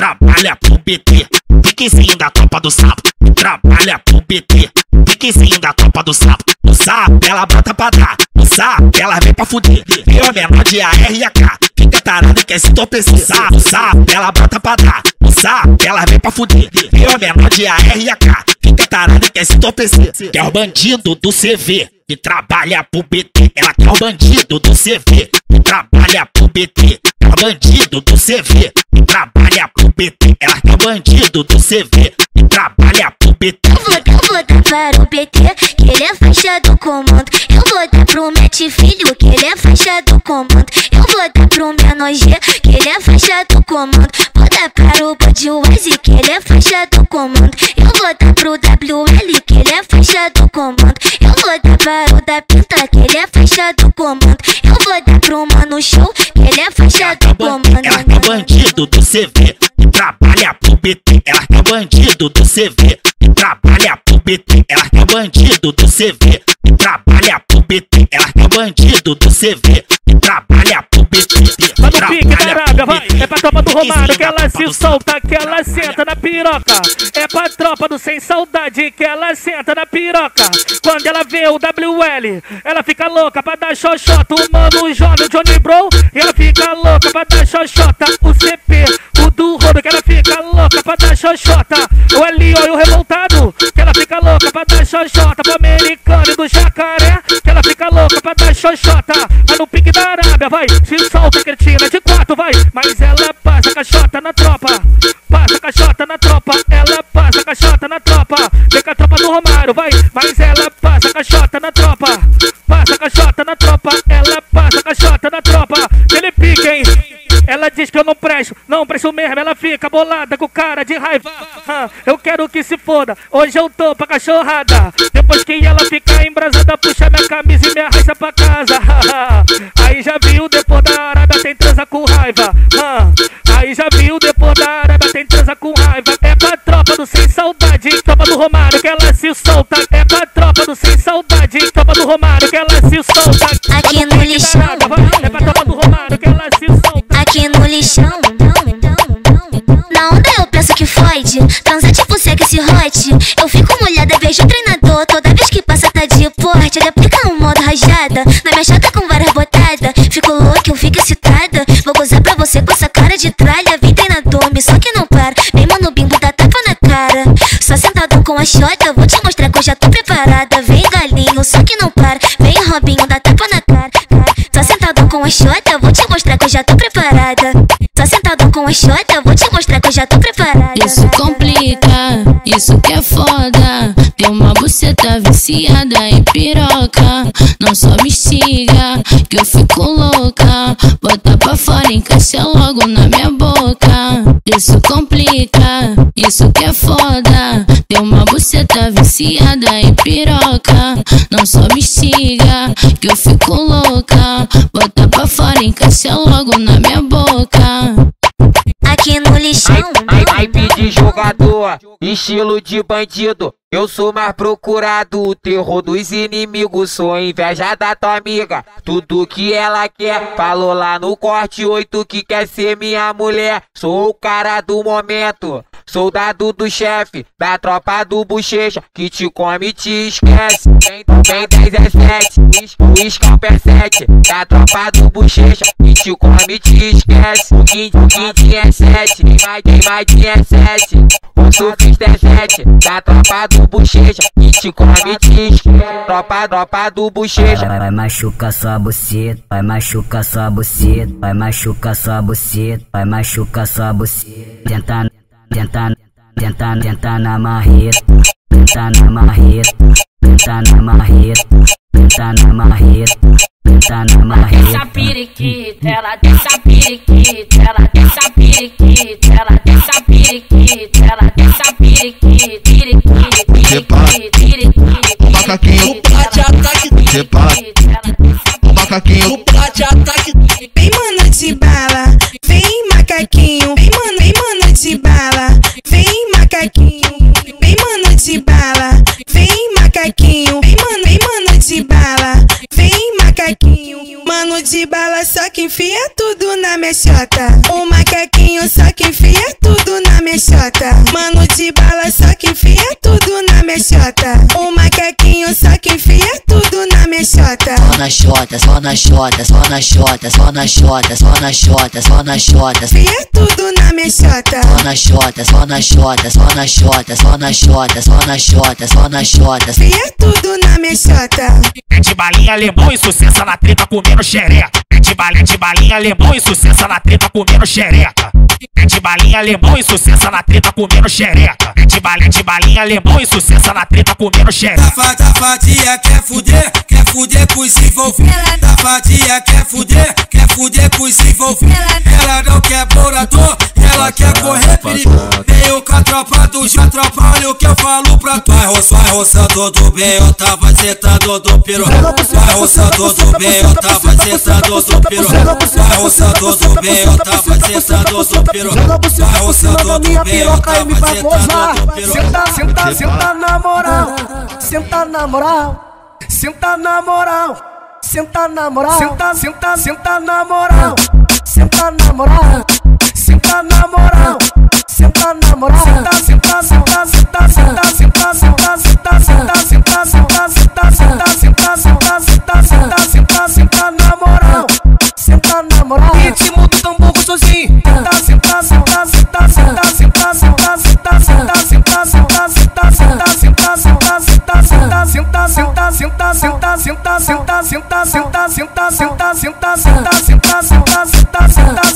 trabalha pro BT. Piquezinho da tropa do sapo, trabalha pro BT. Piquezinho da tropa do sapo, no sapo ela bota pra dar. No sapo ela vem pra fuder. Eu menor de AR e AK, fica tarado e quer se entorpecer. Sapo, sapo ela bota pra dar. No sapo ela vem pra fuder. Eu menor de AR e AK, fica tarado e quer se entorpecer. Quer o bandido do CV. Que trabalha pro BT, ela quer o bandido do CV, que trabalha pro BT, é o bandido do CV, que trabalha pro BT, ela quer o bandido do CV, que trabalha pro BT. Eu vou, eu vou dar para o BT, que ele é faixa do comando. Eu vou dar pro Mete Filho, que ele é faixa do comando. Eu vou dar pro Menor que ele é faixa do comando. Vou dar para o Budweiser, que ele é faixa do comando. Eu vou dar pro é faixa do comando. Eu vou dar para o da Pinta, que ele é faixa do comando. Eu vou dar pro Mano Show, que ele é faixa do comando. Ela o bandido do CV, que trabalha pro BT, ela o bandido do CV, que trabalha pro BT, ela o bandido do CV, que trabalha pro BT, ela o bandido do CV, que trabalha pro BT. Tá no pique vai. É pra tropa do Romário que ela se solta, que ela senta na piroca. É pra tropa do sem saudade que ela senta na piroca. Quando ela vê o WL, ela fica louca pra dar xoxota. O mano, o Johnny, o Johnny Bro. E ela fica louca pra dar xoxota. O CP, o do Rodo, que ela fica louca pra dar xoxota. O Eli, olha o revoltado, que ela fica louca pra dar xoxota. Pro americano e do jacaré, que ela fica louca pra dar xoxota. Vai no pique da Arábia, vai. Se solta, cretina, de. Mas ela passa caixota na tropa. Passa caixota na tropa. Ela passa caixota na tropa. Vem com a tropa do Romário, vai. Mas ela passa caixota na tropa. Passa caixota na tropa. Ela passa caixota na tropa. Ele pica, hein? Ela diz que eu não presto, não presto mesmo. Ela fica bolada com cara de raiva. Eu quero que se foda. Hoje eu tô pra cachorrada. Depois que ela fica embrasada, puxa minha camisa e me arrasta pra casa. Romário que ela se solta. É pra tropa do sem saudade, tropa do Romário que ela se solta. Aqui no lixão. É pra tropa do Romário que ela se solta. Aqui no lixão. Na onda eu penso que fode. Transa tipo sexy hot. Eu fico molhada, vejo o treinador. Toda vez que passa tá de porte. Ele aplica um modo rajada. Na minha chata com várias botadas. Fico louca, eu fico excitada. Vou gozar pra você com essa cara de tralha. Com a xota. Vou te mostrar que eu já tô preparada. Vem galinho, só que não para. Vem Robinho, dá tapa na cara. Só sentado com a xota. Vou te mostrar que eu já tô preparada. Só sentado com a xota. Vou te mostrar que eu já tô preparada. Isso complica, isso que é foda. Tem uma buceta viciada em piroca. Não só me siga, que eu fico louca. Bota pra fora, encaixa logo na minha. Isso complica, isso que é foda. Tem uma buceta viciada em piroca. Não só me siga, que eu fico louca. Bota pra fora, encaixa logo na minha boca. Aqui no lixão. Ai, naipe de jogador, estilo de bandido. Eu sou mais procurado, o terror dos inimigos. Sou inveja da tua amiga. Tudo que ela quer, falou lá no corte 8 que quer ser minha mulher. Sou o cara do momento. Soldado do chefe, da tropa do bochecha, que te come e te esquece. Tem, tem 10 é 7, o scalp é 7, da tropa do bochecha, que te come e te esquece. O quinto, o quinto é 7, tem mais, tem mais é 7, o surfista é 7, da tropa do bochecha, que te come e te esquece. Tropa, tropa do bochecha. Vai, vai machucar sua buceta, vai machucar sua buceta, vai machucar sua buceta, vai machucar sua buceta. Tenta, tenta, tenta, tenta na marreta, tenta na marreta, tenta na marreta, tenta na marreta, tenta na marreta. Desce a periquita, ela desce a periquita, ela desce a periquita, ela desce a periquita, ela desce a periquita, periquita, periquita, O macaquinho, O plate ataque, o macaquinho, o plate ataque. Vem mano de bala, vem macaquinho, vem mano, vem mano de bala, macaquinho, vem mano de bala, vem macaquinho, vem mano, vem mano de bala, vem macaquinho, mano de bala só que enfia tudo na chota, o macaquinho só que enfia tudo mexota. Mano de bala, só que enfia tudo na mexota. O macaquinho, só que enfia tudo na mexota. Só na xota, só na xota, só na xota, só na xota, só na xota, só na xota. Enfia tudo na mexota. Só na xota, só na xota, só na xota, só na xota, só na xota, só na xota. Enfia tudo na mexota. Mete balinha alemão e sucesso na treta comendo xereca. Mete balinha, de balinha alemão e sucesso na treta comendo xereca. Mete balinha alemão e sucesso na treta comendo xereca. Mete balinha, de balinha alemão e sucesso na treta comendo xereca. Safa- Safadinha quer fuder, quer fuder com os envolvidos. Safadinha quer fuder, quer fuder com os envolvidos. Ela não quer morador, ela quer correr perigo. Veio com a tropa do J, tropa, olha o que eu falo pra tu. Vai roçando do bem, eu tava sentando do peru. Vai roçando do bem, eu tava sentando do peru. Vai roçando do bem, eu tava sentando do peru. Vai roçando do bem, eu tava sentando do peru. Senta, senta, senta na moral. Senta na moral. Senta na moral. Senta na moral. Senta, senta, senta na moral. Senta na moral. Senta na moral. Senta na moral. Senta, senta, senta, senta, senta, senta, senta, senta, senta, senta, senta, senta, senta, senta, senta, senta, senta, senta, senta, senta, senta, senta, senta,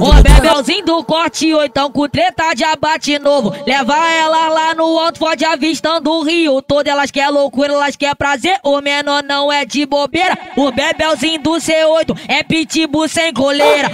Ô Bebelzinho do corte, ou então com treta de abate novo. Leva ela lá no alto, forte avistando o rio todo. Elas quer loucura, elas quer prazer. O menor não é de bobeira. O Bebelzinho do C8 é pitbull sem coleira.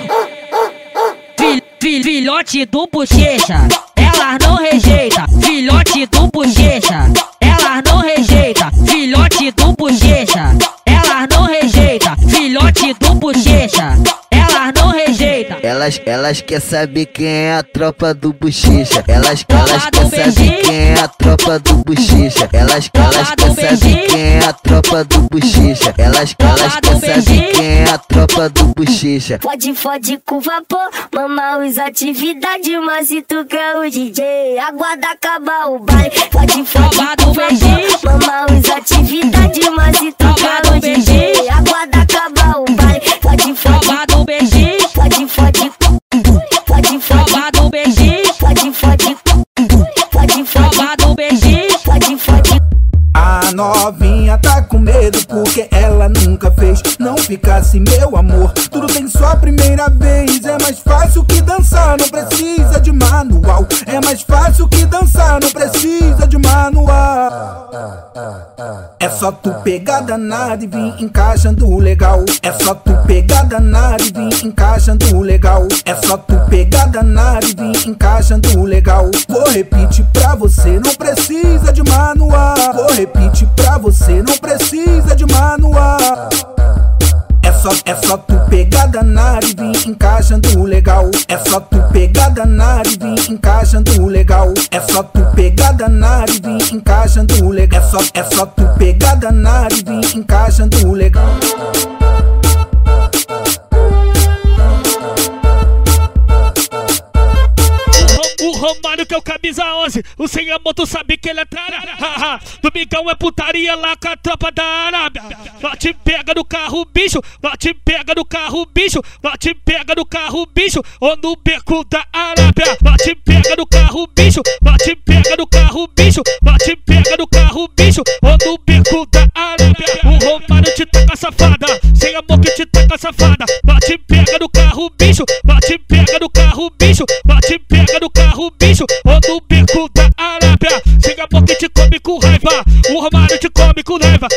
Fil- fil- filhote do bochecha, elas não rejeita. Filhote do bochecha, elas não rejeita. Filhote do bochecha, elas não rejeita. Filhote do bochecha, elas não rejeita. Elas, elas quer saber quem é a tropa do bochicha. Elas, elas quer saber beijinho. quem é a tropa do bochicha. Elas, elas quer saber quem é a tropa do bochicha. Elas, elas quer saber quem é a tropa do bochicha. Fode, fode com vapor, mama os atividades, mas se tu quer o DJ, aguarda acabar o baile. Fode, fode com do vapor, beijinho. mama os atividades, mas se tu quer o DJ, aguarda acabar o baile. Fode, fode, Tropa do Não ficasse meu amor, tudo tem sua primeira vez. É mais fácil que dançar, não precisa de manual. É mais fácil que dançar, não precisa de manual. É só tu pegar danada e vir encaixando legal. É só tu pegar danada e vir encaixando legal. É só tu pegar danada e vir encaixando legal. Vou repetir pra você, não precisa de manual. Vou repetir pra você, não precisa de manual só, é só tu pegada na área e encaixando legal. É só tu pegada na área e encaixando legal. É só tu pegada na área e encaixando legal. É só, é só tu pegada na área e encaixando legal. Romário que é o camisa 11, o amor tu sabe que ele é trara. Domingão é putaria lá com a tropa da Arábia. Nós te pega no carro, bicho, nós te pega no carro, bicho, nós te pega no carro, bicho, ou no beco da Arábia. Nós te pega no carro, bicho, nós te pega no carro, bicho, nós te pega no carro, bicho, ou no beco da Arábia. O Romário te taca safada, sem amor que te taca safada. Nós te pega no carro, bicho, nós te pega no carro, bicho, nós te pega ou no beco da Arábia. Amor que te come com raiva, o Romário te come com raiva.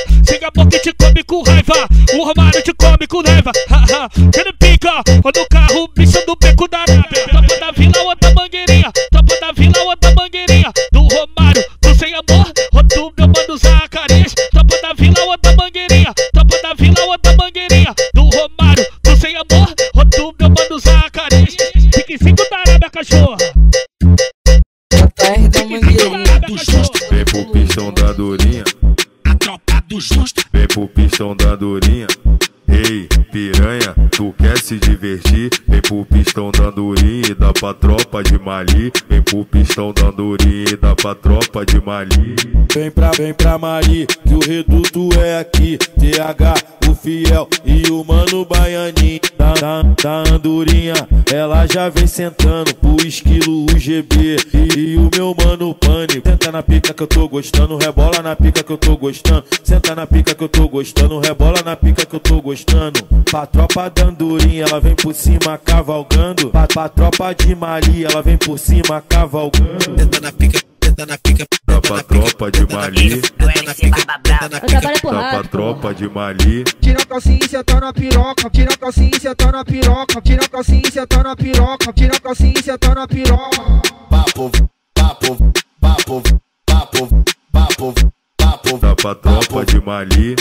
Amor que te come com raiva, o Romário te come com raiva. Você não pica, ou no carro, bicho do beco pro pistão da Dorinha, a tropa do justo. vem pro pistão da Dorinha. Ei, piranha, tu quer se divertir? Vem pro pistão da Dorinha e dá pra tropa de Mali. Vem pro pistão da Dorinha e dá pra tropa de Mali. Vem pra, vem pra Mali, que o reduto é aqui. TH, o fiel e o mano baianinho. Da, da, andorinha, ela já vem sentando pro esquilo UGB. E, e o meu mano pânico. Senta na pica que eu tô gostando, rebola na pica que eu tô gostando. Senta na pica que eu tô gostando, rebola na pica que eu tô gostando. Pra tropa da andorinha, ela vem por cima cavalgando. Pra, pra tropa de Mali, ela vem por cima cavalgando. Tenta na pica, tenta na pica. Dá pra tropa de Mali, na na rádio. tropa de Mali. Tira a calcinha senta na piroca. Tira a calcinha e senta na piroca. Tira a calcinha senta na piroca. Tira a calcinha e senta na piroca. papo, papo, papo, papo, papo, papo. Pra tropa de Mali,